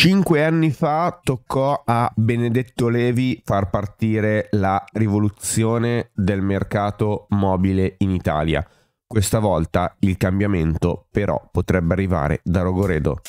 Cinque anni fa toccò a Benedetto Levi far partire la rivoluzione del mercato mobile in Italia. Questa volta il cambiamento però potrebbe arrivare da Rogoredo.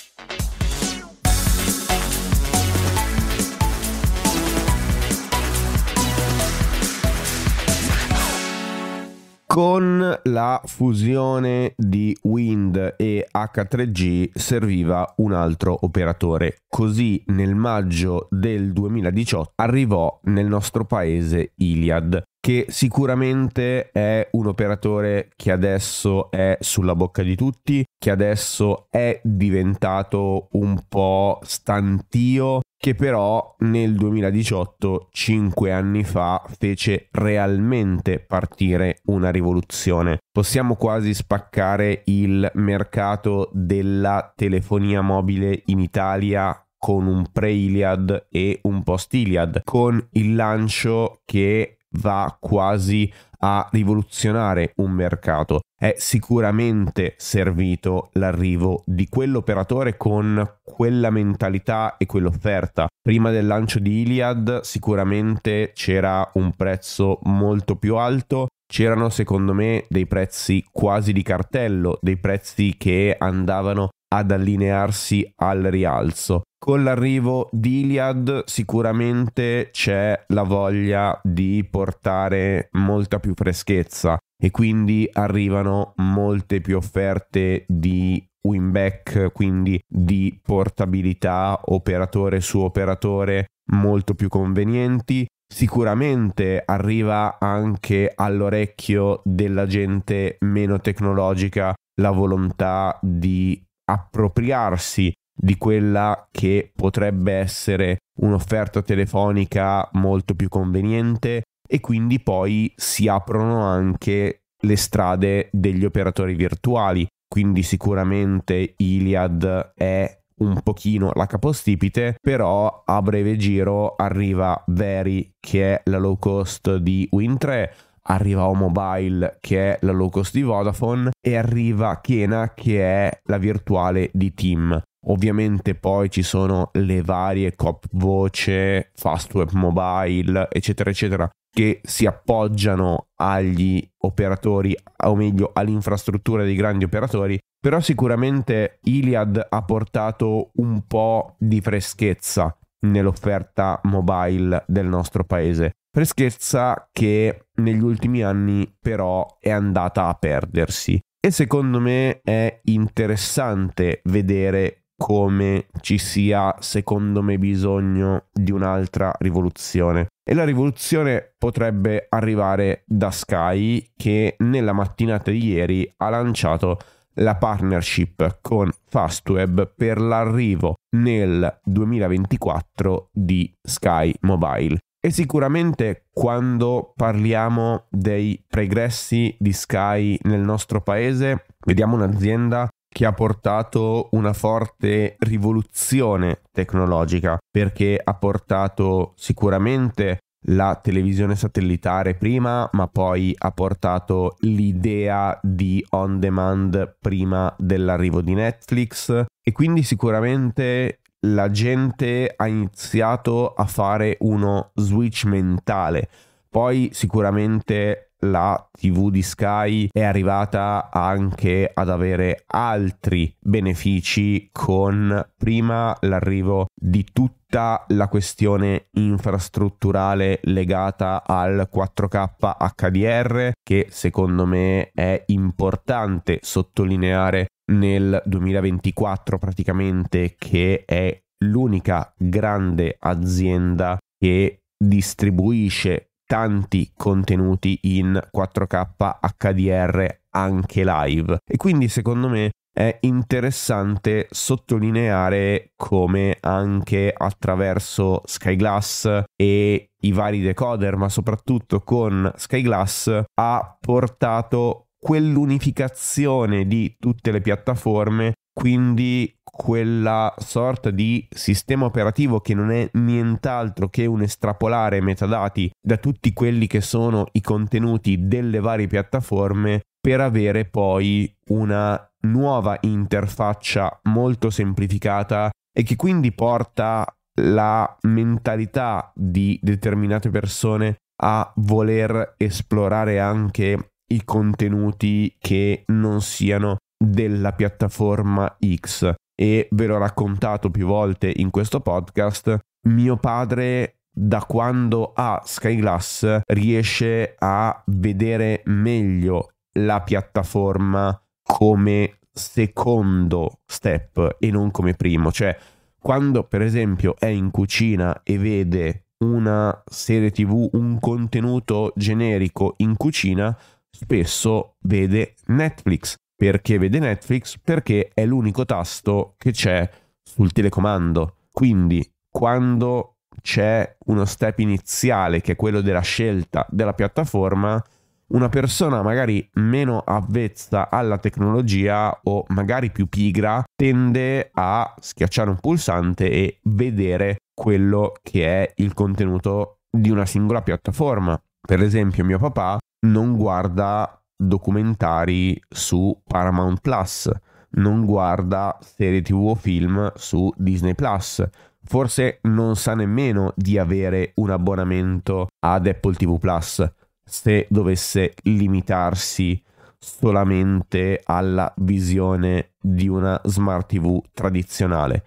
Con la fusione di Wind e H3G serviva un altro operatore. Così nel maggio del 2018 arrivò nel nostro paese Iliad, che sicuramente è un operatore che adesso è sulla bocca di tutti, che adesso è diventato un po' stantio che però nel 2018, 5 anni fa, fece realmente partire una rivoluzione. Possiamo quasi spaccare il mercato della telefonia mobile in Italia con un pre-Iliad e un post-Iliad, con il lancio che va quasi a rivoluzionare un mercato. È sicuramente servito l'arrivo di quell'operatore con quella mentalità e quell'offerta. Prima del lancio di Iliad sicuramente c'era un prezzo molto più alto, c'erano secondo me dei prezzi quasi di cartello, dei prezzi che andavano ad allinearsi al rialzo. Con l'arrivo di Iliad sicuramente c'è la voglia di portare molta più freschezza e quindi arrivano molte più offerte di winback, quindi di portabilità operatore su operatore molto più convenienti. Sicuramente arriva anche all'orecchio della gente meno tecnologica la volontà di appropriarsi di quella che potrebbe essere un'offerta telefonica molto più conveniente e quindi poi si aprono anche le strade degli operatori virtuali. Quindi sicuramente Iliad è un pochino la capostipite, però a breve giro arriva Veri che è la low cost di Win3 arriva O Mobile che è la low cost di Vodafone e arriva Kena che è la virtuale di Team. Ovviamente poi ci sono le varie cop voce, Fastweb Mobile, eccetera, eccetera, che si appoggiano agli operatori, o meglio all'infrastruttura dei grandi operatori, però sicuramente Iliad ha portato un po' di freschezza nell'offerta mobile del nostro paese. Freschezza che negli ultimi anni però è andata a perdersi. E secondo me è interessante vedere come ci sia, secondo me, bisogno di un'altra rivoluzione. E la rivoluzione potrebbe arrivare da Sky che nella mattinata di ieri ha lanciato la partnership con Fastweb per l'arrivo nel 2024 di Sky Mobile. E sicuramente quando parliamo dei pregressi di Sky nel nostro paese, vediamo un'azienda che ha portato una forte rivoluzione tecnologica perché ha portato sicuramente la televisione satellitare prima, ma poi ha portato l'idea di on demand prima dell'arrivo di Netflix. E quindi sicuramente la gente ha iniziato a fare uno switch mentale. Poi sicuramente la TV di Sky è arrivata anche ad avere altri benefici con prima l'arrivo di tutta la questione infrastrutturale legata al 4K HDR che secondo me è importante sottolineare nel 2024 praticamente che è l'unica grande azienda che distribuisce tanti contenuti in 4K HDR anche live. E quindi secondo me è interessante sottolineare come anche attraverso Skyglass e i vari decoder, ma soprattutto con Skyglass, ha portato quell'unificazione di tutte le piattaforme, quindi quella sorta di sistema operativo che non è nient'altro che un estrapolare metadati da tutti quelli che sono i contenuti delle varie piattaforme per avere poi una nuova interfaccia molto semplificata e che quindi porta la mentalità di determinate persone a voler esplorare anche i contenuti che non siano della piattaforma X e ve l'ho raccontato più volte in questo podcast mio padre da quando ha Skyglass riesce a vedere meglio la piattaforma come secondo step e non come primo. Cioè, quando per esempio è in cucina e vede una serie tv, un contenuto generico in cucina, spesso vede Netflix. Perché vede Netflix? Perché è l'unico tasto che c'è sul telecomando. Quindi quando c'è uno step iniziale che è quello della scelta della piattaforma, una persona magari meno avvezza alla tecnologia o magari più pigra tende a schiacciare un pulsante e vedere quello che è il contenuto di una singola piattaforma. Per esempio, mio papà non guarda documentari su Paramount Plus, non guarda serie TV o film su Disney Plus forse non sa nemmeno di avere un abbonamento ad Apple TV Plus se dovesse limitarsi solamente alla visione di una smart TV tradizionale.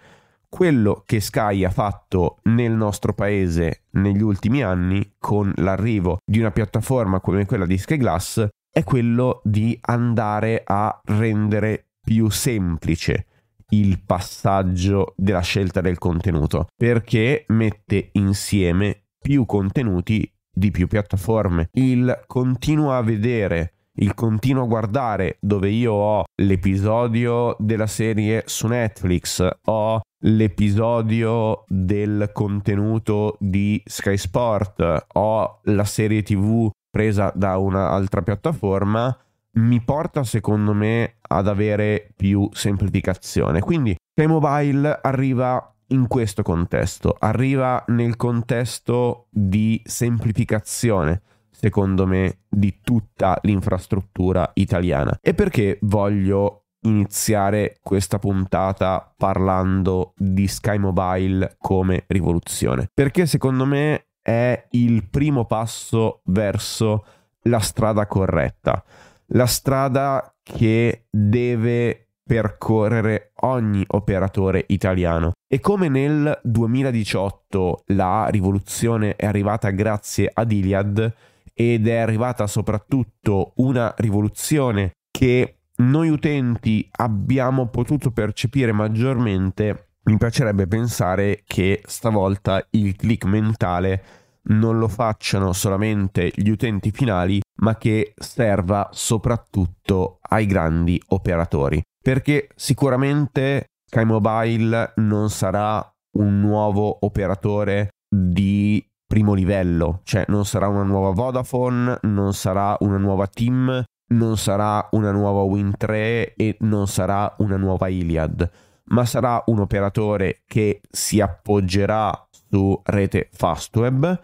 Quello che Sky ha fatto nel nostro paese negli ultimi anni con l'arrivo di una piattaforma come quella di Sky Glass è quello di andare a rendere più semplice il passaggio della scelta del contenuto perché mette insieme più contenuti di più piattaforme. Il continuo a vedere, il continuo a guardare dove io ho l'episodio della serie su Netflix, ho l'episodio del contenuto di Sky Sport, ho la serie TV presa da un'altra piattaforma mi porta secondo me ad avere più semplificazione. Quindi Sky Mobile arriva in questo contesto, arriva nel contesto di semplificazione, secondo me, di tutta l'infrastruttura italiana. E perché voglio iniziare questa puntata parlando di Sky Mobile come rivoluzione? Perché secondo me è il primo passo verso la strada corretta la strada che deve percorrere ogni operatore italiano. E come nel 2018 la rivoluzione è arrivata grazie ad Iliad ed è arrivata soprattutto una rivoluzione che noi utenti abbiamo potuto percepire maggiormente, mi piacerebbe pensare che stavolta il click mentale non lo facciano solamente gli utenti finali, ma che serva soprattutto ai grandi operatori. Perché sicuramente Sky Mobile non sarà un nuovo operatore di primo livello, cioè non sarà una nuova Vodafone, non sarà una nuova Team, non sarà una nuova Win3 e non sarà una nuova Iliad, ma sarà un operatore che si appoggerà su rete Fastweb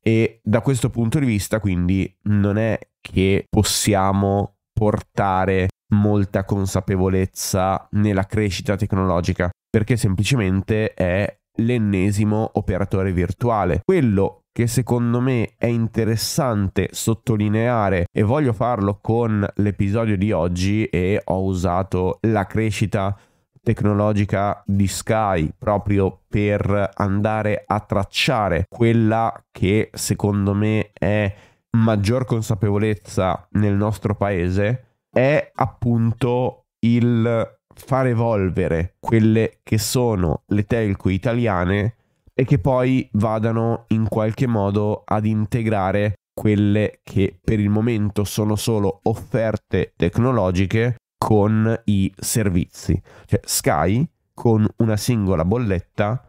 e da questo punto di vista quindi non è che possiamo portare molta consapevolezza nella crescita tecnologica perché semplicemente è l'ennesimo operatore virtuale. Quello che secondo me è interessante sottolineare e voglio farlo con l'episodio di oggi e ho usato la crescita tecnologica di Sky proprio per andare a tracciare quella che secondo me è maggior consapevolezza nel nostro paese è appunto il far evolvere quelle che sono le telco italiane e che poi vadano in qualche modo ad integrare quelle che per il momento sono solo offerte tecnologiche con i servizi. Cioè Sky con una singola bolletta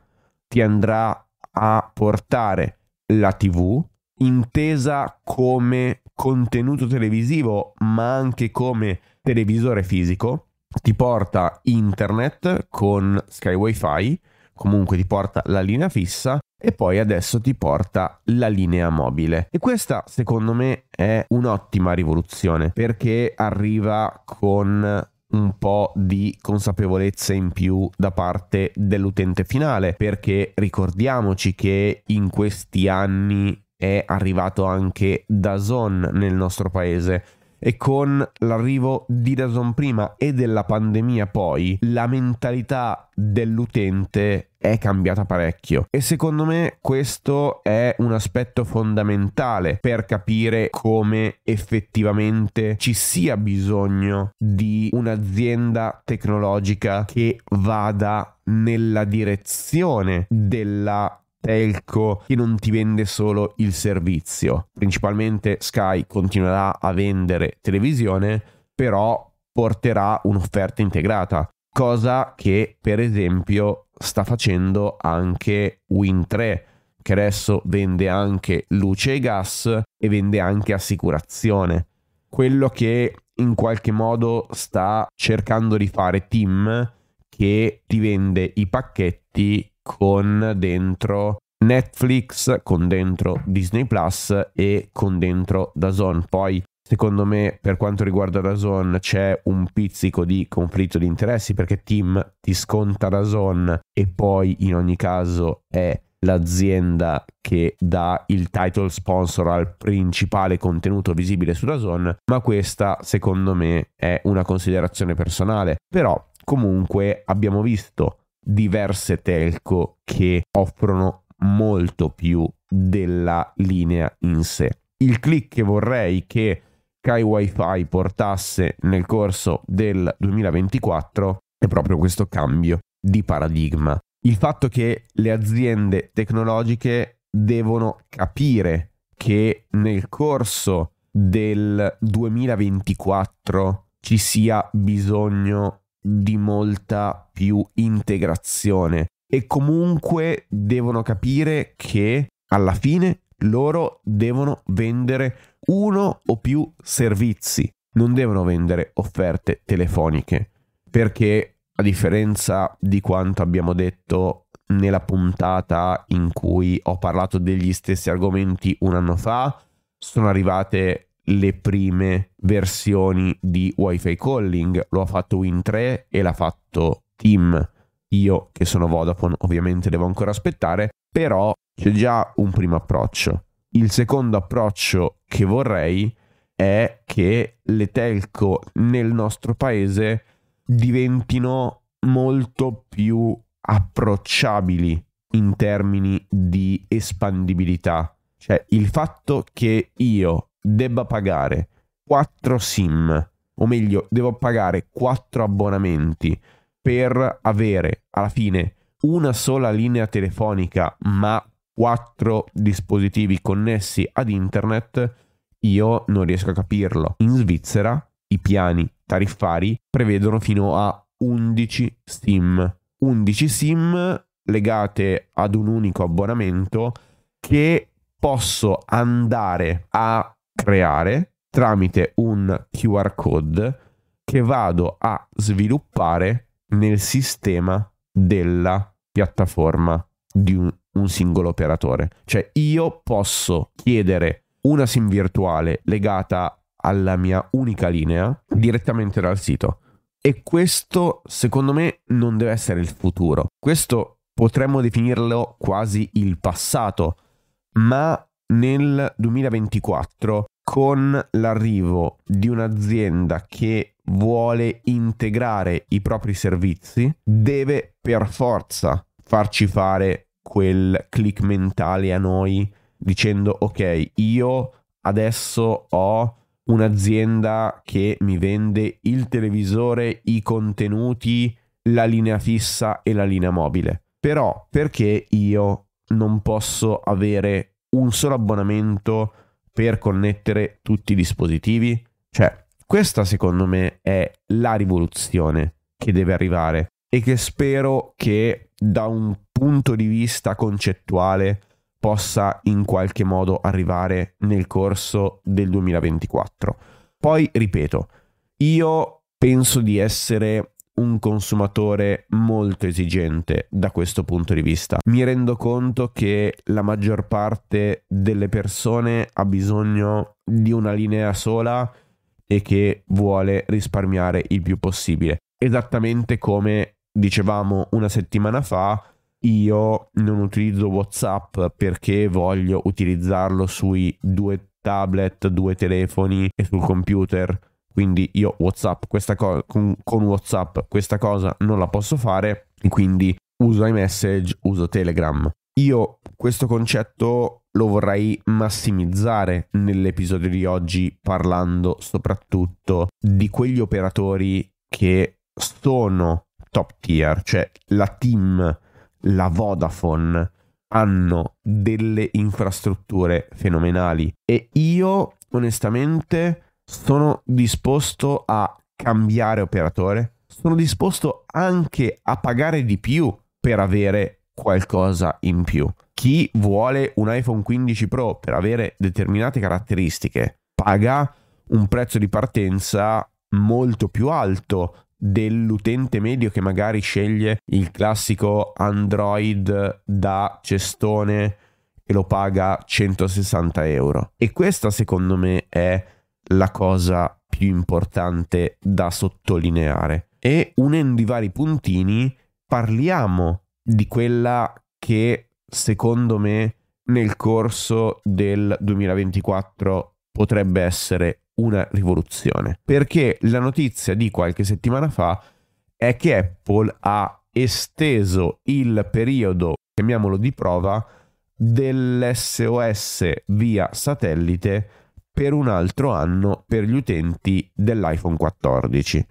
ti andrà a portare la TV intesa come contenuto televisivo ma anche come televisore fisico ti porta internet con Sky Wi-Fi comunque ti porta la linea fissa e poi adesso ti porta la linea mobile. E questa secondo me è un'ottima rivoluzione perché arriva con un po' di consapevolezza in più da parte dell'utente finale perché ricordiamoci che in questi anni è arrivato anche Dazon nel nostro paese e con l'arrivo di Dazon prima e della pandemia poi la mentalità dell'utente è cambiata parecchio. E secondo me questo è un aspetto fondamentale per capire come effettivamente ci sia bisogno di un'azienda tecnologica che vada nella direzione della telco che non ti vende solo il servizio. Principalmente Sky continuerà a vendere televisione, però porterà un'offerta integrata, cosa che per esempio sta facendo anche Win3 che adesso vende anche luce e gas e vende anche assicurazione. Quello che in qualche modo sta cercando di fare Tim che ti vende i pacchetti con dentro Netflix, con dentro Disney Plus e con dentro Dazon. Poi Secondo me, per quanto riguarda Dazon, c'è un pizzico di conflitto di interessi perché Team ti sconta Dazon e poi in ogni caso è l'azienda che dà il title sponsor al principale contenuto visibile su Dazon, ma questa secondo me è una considerazione personale. Però comunque abbiamo visto diverse telco che offrono molto più della linea in sé. Il click che vorrei che Kai Wi-Fi portasse nel corso del 2024 è proprio questo cambio di paradigma. Il fatto che le aziende tecnologiche devono capire che nel corso del 2024 ci sia bisogno di molta più integrazione. E comunque devono capire che alla fine loro devono vendere uno o più servizi, non devono vendere offerte telefoniche, perché a differenza di quanto abbiamo detto nella puntata in cui ho parlato degli stessi argomenti un anno fa, sono arrivate le prime versioni di Wi-Fi calling, lo ha fatto Win3 e l'ha fatto Team. Io che sono Vodafone ovviamente devo ancora aspettare, però c'è già un primo approccio. Il secondo approccio che vorrei è che le telco nel nostro paese diventino molto più approcciabili in termini di espandibilità. Cioè il fatto che io debba pagare 4 SIM, o meglio, devo pagare 4 abbonamenti per avere alla fine una sola linea telefonica, ma quattro dispositivi connessi ad internet, io non riesco a capirlo. In Svizzera i piani tariffari prevedono fino a 11 SIM. 11 SIM legate ad un unico abbonamento che posso andare a creare tramite un QR code che vado a sviluppare nel sistema della piattaforma di un, un singolo operatore. Cioè io posso chiedere una SIM virtuale legata alla mia unica linea direttamente dal sito. E questo, secondo me, non deve essere il futuro. Questo potremmo definirlo quasi il passato, ma nel 2024, con l'arrivo di un'azienda che vuole integrare i propri servizi, deve per forza farci fare quel click mentale a noi dicendo ok, io adesso ho un'azienda che mi vende il televisore, i contenuti, la linea fissa e la linea mobile. Però perché io non posso avere un solo abbonamento per connettere tutti i dispositivi? Cioè, questa secondo me è la rivoluzione che deve arrivare e che spero che da un punto di vista concettuale possa in qualche modo arrivare nel corso del 2024. Poi ripeto, io penso di essere un consumatore molto esigente da questo punto di vista. Mi rendo conto che la maggior parte delle persone ha bisogno di una linea sola e che vuole risparmiare il più possibile. Esattamente come dicevamo una settimana fa, io non utilizzo WhatsApp perché voglio utilizzarlo sui due tablet, due telefoni e sul computer. Quindi io WhatsApp, questa cosa con, con WhatsApp questa cosa non la posso fare quindi uso iMessage, uso Telegram. Io questo concetto lo vorrei massimizzare nell'episodio di oggi parlando soprattutto di quegli operatori che sono top tier, cioè la team, la Vodafone hanno delle infrastrutture fenomenali e io onestamente sono disposto a cambiare operatore, sono disposto anche a pagare di più per avere qualcosa in più. Chi vuole un iPhone 15 Pro per avere determinate caratteristiche paga un prezzo di partenza molto più alto dell'utente medio che magari sceglie il classico Android da cestone e lo paga 160 euro. E questa secondo me è la cosa più importante da sottolineare. E unendo i vari puntini parliamo di quella che secondo me nel corso del 2024 potrebbe essere una rivoluzione. Perché la notizia di qualche settimana fa è che Apple ha esteso il periodo, chiamiamolo di prova, dell'SOS via satellite per un altro anno per gli utenti dell'iPhone 14.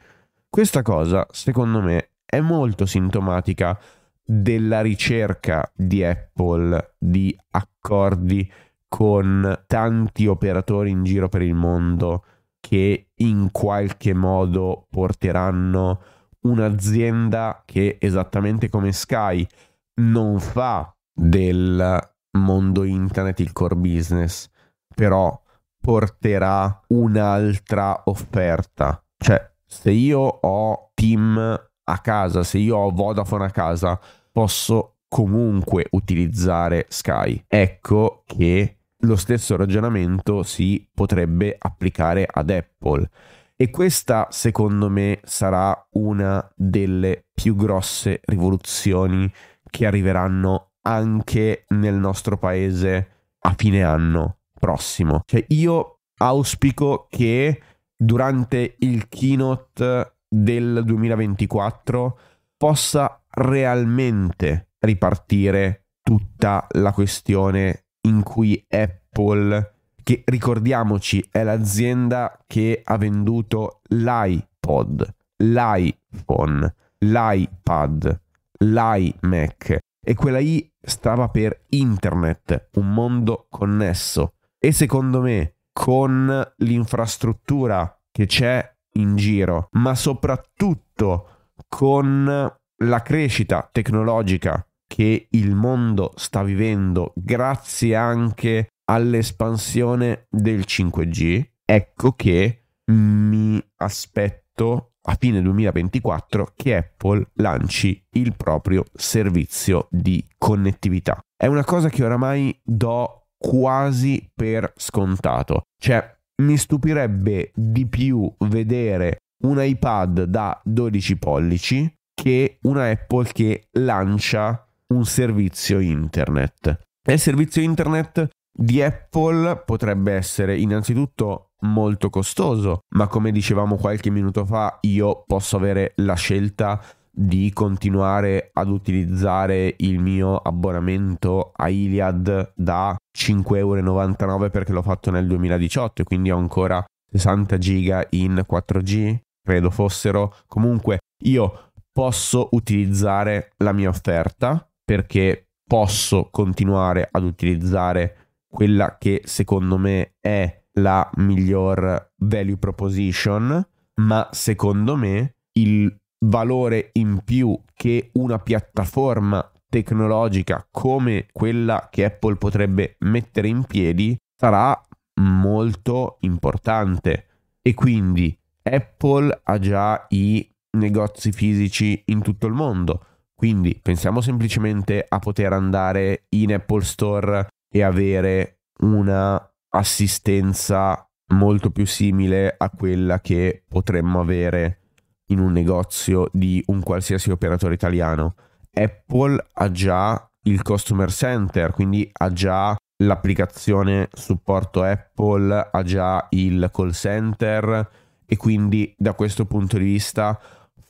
Questa cosa, secondo me, è molto sintomatica della ricerca di Apple di accordi con tanti operatori in giro per il mondo che in qualche modo porteranno un'azienda che esattamente come Sky non fa del mondo internet il core business, però porterà un'altra offerta. Cioè, se io ho team a casa, se io ho Vodafone a casa, posso comunque utilizzare Sky. Ecco che lo stesso ragionamento si potrebbe applicare ad Apple. E questa, secondo me, sarà una delle più grosse rivoluzioni che arriveranno anche nel nostro paese a fine anno prossimo. Cioè, io auspico che durante il keynote del 2024 possa realmente ripartire tutta la questione in cui Apple, che ricordiamoci è l'azienda che ha venduto l'iPod, l'iPhone, l'iPad, l'iMac e quella I stava per internet, un mondo connesso. E secondo me, con l'infrastruttura che c'è in giro, ma soprattutto con la crescita tecnologica che il mondo sta vivendo grazie anche all'espansione del 5G, ecco che mi aspetto a fine 2024 che Apple lanci il proprio servizio di connettività. È una cosa che oramai do quasi per scontato. Cioè, mi stupirebbe di più vedere un iPad da 12 pollici che una Apple che lancia un servizio internet. E il servizio internet di Apple potrebbe essere innanzitutto molto costoso, ma come dicevamo qualche minuto fa, io posso avere la scelta di continuare ad utilizzare il mio abbonamento a Iliad da 5,99 euro perché l'ho fatto nel 2018 e quindi ho ancora 60 giga in 4G, credo fossero. Comunque io posso utilizzare la mia offerta perché posso continuare ad utilizzare quella che secondo me è la miglior value proposition, ma secondo me il valore in più che una piattaforma tecnologica come quella che Apple potrebbe mettere in piedi sarà molto importante e quindi Apple ha già i negozi fisici in tutto il mondo. Quindi pensiamo semplicemente a poter andare in Apple Store e avere una assistenza molto più simile a quella che potremmo avere in un negozio di un qualsiasi operatore italiano. Apple ha già il customer center, quindi ha già l'applicazione supporto Apple, ha già il call center e quindi da questo punto di vista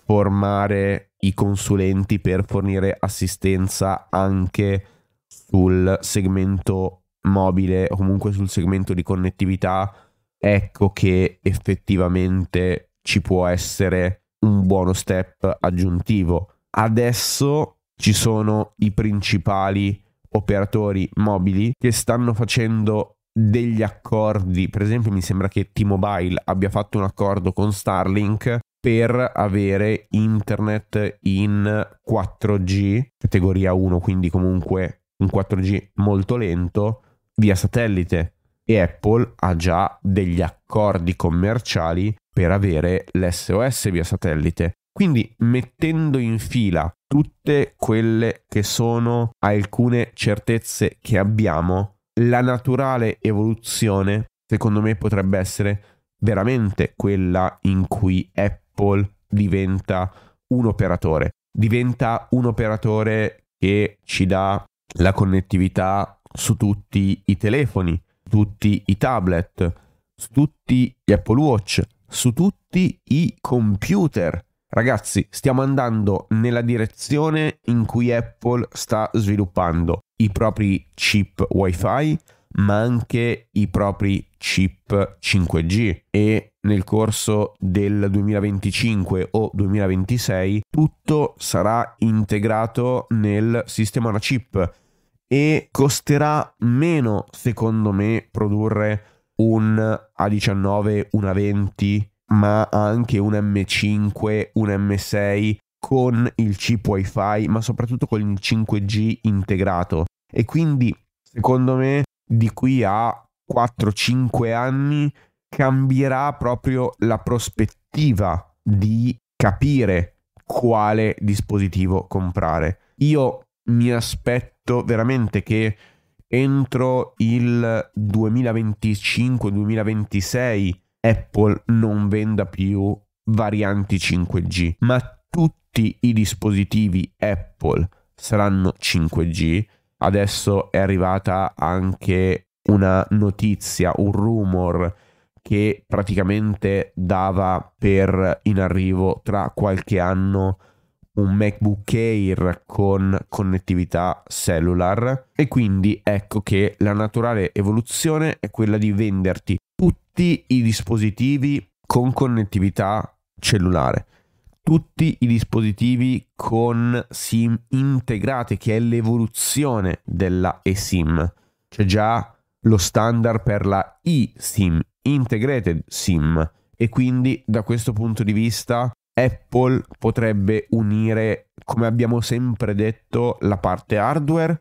formare i consulenti per fornire assistenza anche sul segmento mobile o comunque sul segmento di connettività, ecco che effettivamente ci può essere un buono step aggiuntivo. Adesso ci sono i principali operatori mobili che stanno facendo degli accordi, per esempio mi sembra che T-Mobile abbia fatto un accordo con Starlink per avere internet in 4G, categoria 1, quindi comunque un 4G molto lento, via satellite. E Apple ha già degli accordi commerciali per avere l'SOS via satellite. Quindi mettendo in fila tutte quelle che sono alcune certezze che abbiamo, la naturale evoluzione, secondo me, potrebbe essere veramente quella in cui Apple diventa un operatore. Diventa un operatore che ci dà la connettività su tutti i telefoni, tutti i tablet, su tutti gli Apple Watch, su tutti i computer. Ragazzi, stiamo andando nella direzione in cui Apple sta sviluppando i propri chip WiFi, ma anche i propri chip 5G e nel corso del 2025 o 2026 tutto sarà integrato nel sistema una chip e costerà meno secondo me produrre un A19, un A20 ma anche un M5, un M6 con il chip WiFi, ma soprattutto con il 5G integrato. E quindi, secondo me, di qui a 4-5 anni cambierà proprio la prospettiva di capire quale dispositivo comprare. Io mi aspetto veramente che entro il 2025-2026 Apple non venda più varianti 5G, ma tutti i dispositivi Apple saranno 5G. Adesso è arrivata anche una notizia, un rumor che praticamente dava per in arrivo tra qualche anno un MacBook Air con connettività cellular e quindi ecco che la naturale evoluzione è quella di venderti tutti i dispositivi con connettività cellulare, tutti i dispositivi con SIM integrate, che è l'evoluzione della eSIM. C'è già lo standard per la eSIM, Integrated SIM, e quindi da questo punto di vista Apple potrebbe unire, come abbiamo sempre detto, la parte hardware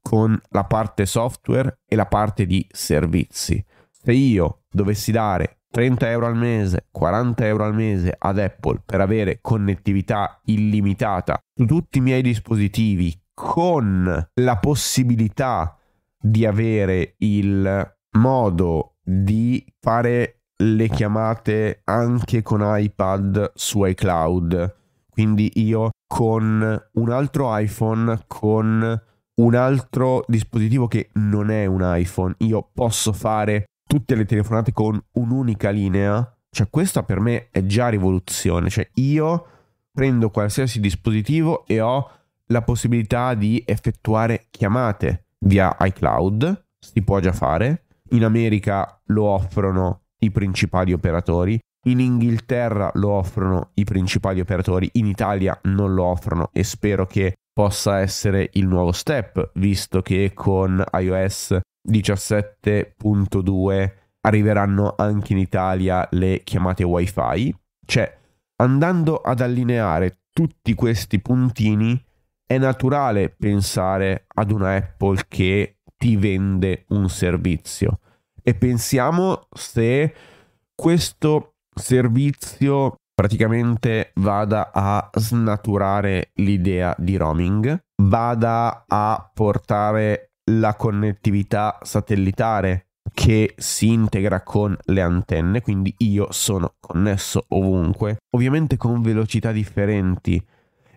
con la parte software e la parte di servizi. Se io dovessi dare 30 euro al mese, 40 euro al mese ad Apple per avere connettività illimitata su tutti i miei dispositivi con la possibilità di avere il modo di fare le chiamate anche con iPad su iCloud. Quindi io con un altro iPhone, con un altro dispositivo che non è un iPhone, io posso fare tutte le telefonate con un'unica linea, cioè questa per me è già rivoluzione, cioè io prendo qualsiasi dispositivo e ho la possibilità di effettuare chiamate via iCloud, si può già fare, in America lo offrono i principali operatori, in Inghilterra lo offrono i principali operatori, in Italia non lo offrono e spero che possa essere il nuovo step, visto che con iOS 17.2 arriveranno anche in Italia le chiamate wifi. Cioè, andando ad allineare tutti questi puntini, è naturale pensare ad una Apple che ti vende un servizio. E pensiamo se questo servizio praticamente vada a snaturare l'idea di roaming, vada a portare la connettività satellitare che si integra con le antenne, quindi io sono connesso ovunque, ovviamente con velocità differenti.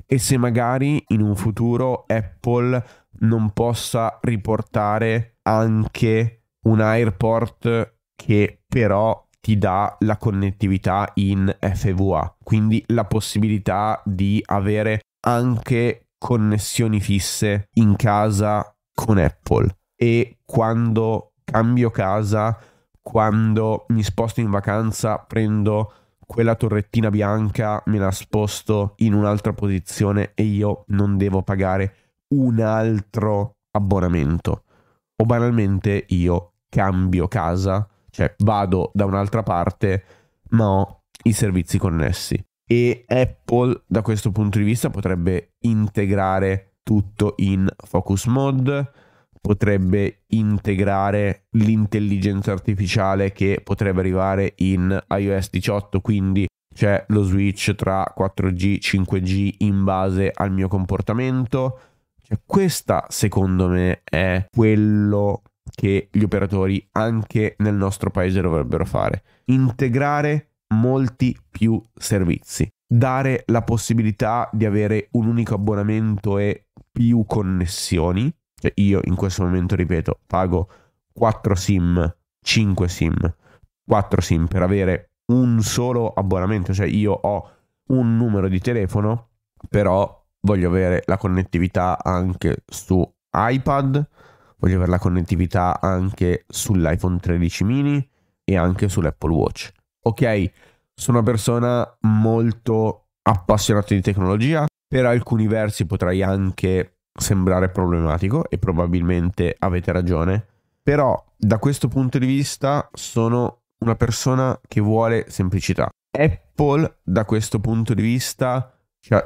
E se magari in un futuro Apple non possa riportare anche un airport che però ti dà la connettività in FVA, quindi la possibilità di avere anche connessioni fisse in casa con Apple e quando cambio casa, quando mi sposto in vacanza prendo quella torrettina bianca, me la sposto in un'altra posizione e io non devo pagare un altro abbonamento. O banalmente io cambio casa cioè vado da un'altra parte ma ho i servizi connessi. E Apple da questo punto di vista potrebbe integrare tutto in focus mode, potrebbe integrare l'intelligenza artificiale che potrebbe arrivare in iOS 18, quindi c'è lo switch tra 4G, 5G in base al mio comportamento. Cioè, questa secondo me è quello che gli operatori anche nel nostro paese dovrebbero fare. Integrare molti più servizi, dare la possibilità di avere un unico abbonamento e più connessioni. Cioè io in questo momento, ripeto, pago 4 SIM, 5 SIM, 4 SIM per avere un solo abbonamento, cioè io ho un numero di telefono, però voglio avere la connettività anche su iPad, voglio avere la connettività anche sull'iPhone 13 mini e anche sull'Apple Watch. Ok, sono una persona molto appassionata di tecnologia, per alcuni versi potrei anche sembrare problematico e probabilmente avete ragione, però da questo punto di vista sono una persona che vuole semplicità. Apple da questo punto di vista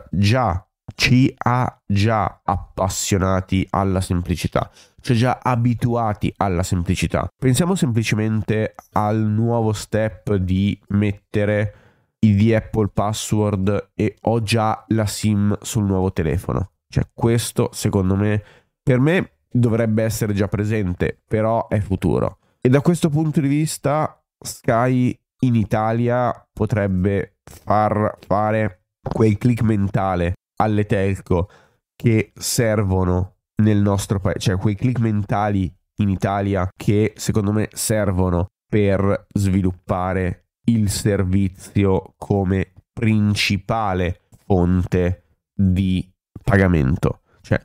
già ci ha già appassionati alla semplicità, ci ha già abituati alla semplicità. Pensiamo semplicemente al nuovo step di mettere i Apple Password e ho già la SIM sul nuovo telefono. Cioè questo secondo me, per me dovrebbe essere già presente, però è futuro. E da questo punto di vista Sky in Italia potrebbe far fare quel click mentale alle telco che servono nel nostro paese, cioè quei click mentali in Italia che secondo me servono per sviluppare il servizio come principale fonte di pagamento. Cioè,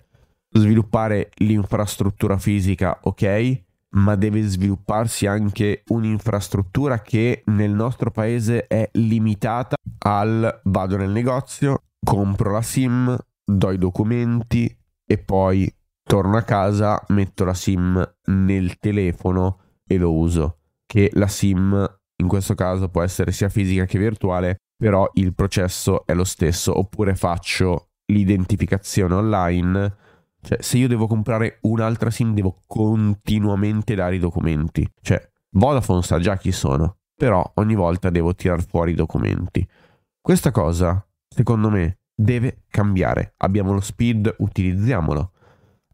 sviluppare l'infrastruttura fisica, ok, ma deve svilupparsi anche un'infrastruttura che nel nostro paese è limitata al vado nel negozio, compro la SIM, do i documenti e poi torno a casa, metto la SIM nel telefono e lo uso. Che la SIM in questo caso può essere sia fisica che virtuale, però il processo è lo stesso. Oppure faccio l'identificazione online. Cioè, se io devo comprare un'altra SIM, devo continuamente dare i documenti. Cioè, Vodafone sa già chi sono, però ogni volta devo tirar fuori i documenti. Questa cosa secondo me, deve cambiare. Abbiamo lo speed, utilizziamolo.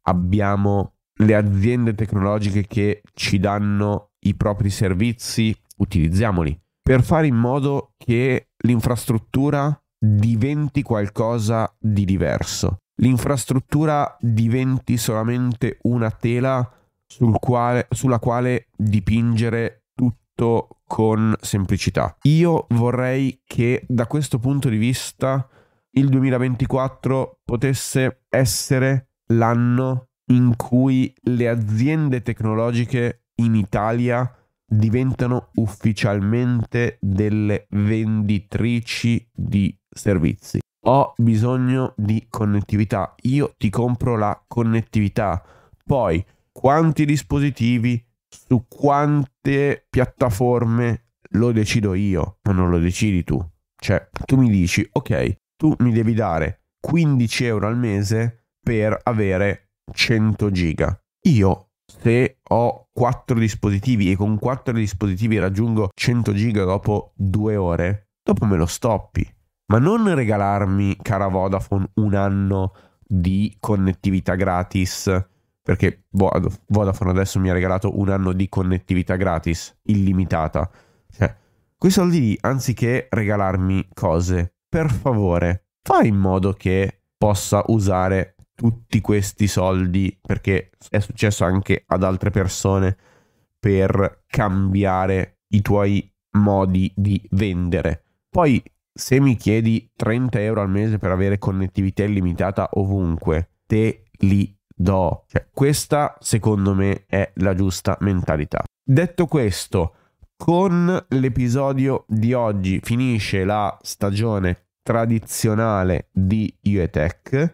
Abbiamo le aziende tecnologiche che ci danno i propri servizi, utilizziamoli. Per fare in modo che l'infrastruttura diventi qualcosa di diverso. L'infrastruttura diventi solamente una tela sul quale, sulla quale dipingere tutto con semplicità. Io vorrei che da questo punto di vista il 2024 potesse essere l'anno in cui le aziende tecnologiche in Italia diventano ufficialmente delle venditrici di servizi. Ho bisogno di connettività, io ti compro la connettività. Poi, quanti dispositivi, su quante piattaforme lo decido io, ma non lo decidi tu. Cioè, tu mi dici, ok, tu mi devi dare 15 euro al mese per avere 100 giga. Io, se ho 4 dispositivi e con 4 dispositivi raggiungo 100 giga dopo 2 ore, dopo me lo stoppi. Ma non regalarmi, cara Vodafone, un anno di connettività gratis, perché Vodafone adesso mi ha regalato un anno di connettività gratis, illimitata. Cioè, quei soldi lì, anziché regalarmi cose, per favore, fai in modo che possa usare tutti questi soldi, perché è successo anche ad altre persone, per cambiare i tuoi modi di vendere. Poi, se mi chiedi 30 euro al mese per avere connettività illimitata ovunque, te li do. Cioè, questa, secondo me, è la giusta mentalità. Detto questo, con l'episodio di oggi finisce la stagione tradizionale di UETech.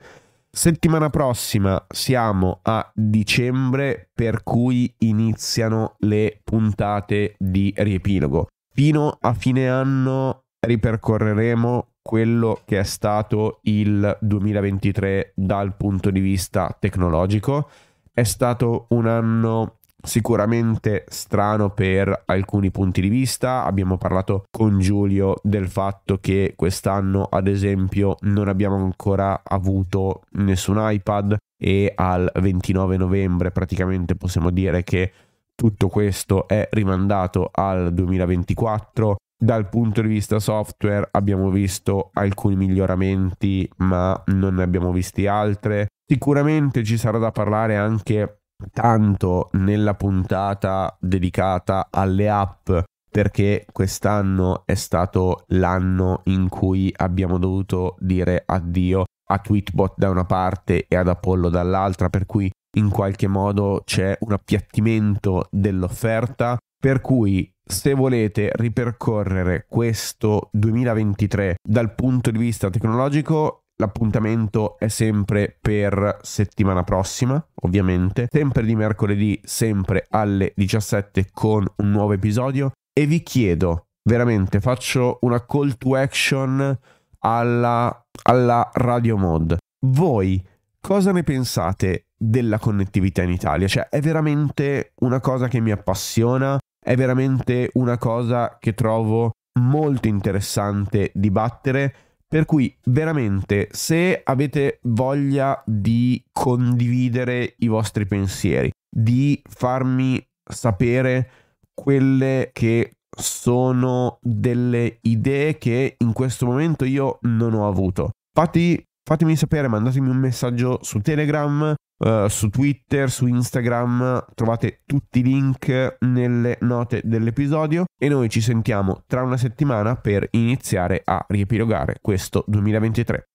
Settimana prossima siamo a dicembre per cui iniziano le puntate di riepilogo. Fino a fine anno ripercorreremo quello che è stato il 2023 dal punto di vista tecnologico. È stato un anno sicuramente strano per alcuni punti di vista. Abbiamo parlato con Giulio del fatto che quest'anno, ad esempio, non abbiamo ancora avuto nessun iPad e al 29 novembre praticamente possiamo dire che tutto questo è rimandato al 2024. Dal punto di vista software abbiamo visto alcuni miglioramenti, ma non ne abbiamo visti altre. Sicuramente ci sarà da parlare anche tanto nella puntata dedicata alle app perché quest'anno è stato l'anno in cui abbiamo dovuto dire addio a Tweetbot da una parte e ad Apollo dall'altra, per cui in qualche modo c'è un appiattimento dell'offerta, per cui se volete ripercorrere questo 2023 dal punto di vista tecnologico L'appuntamento è sempre per settimana prossima, ovviamente, sempre di mercoledì, sempre alle 17 con un nuovo episodio. E vi chiedo, veramente, faccio una call to action alla, alla Radio Mod. Voi cosa ne pensate della connettività in Italia? Cioè, è veramente una cosa che mi appassiona, è veramente una cosa che trovo molto interessante dibattere per cui veramente se avete voglia di condividere i vostri pensieri, di farmi sapere quelle che sono delle idee che in questo momento io non ho avuto. Fatti, fatemi sapere, mandatemi un messaggio su Telegram, uh, su Twitter, su Instagram, trovate tutti i link nelle note dell'episodio e noi ci sentiamo tra una settimana per iniziare a riepilogare questo 2023.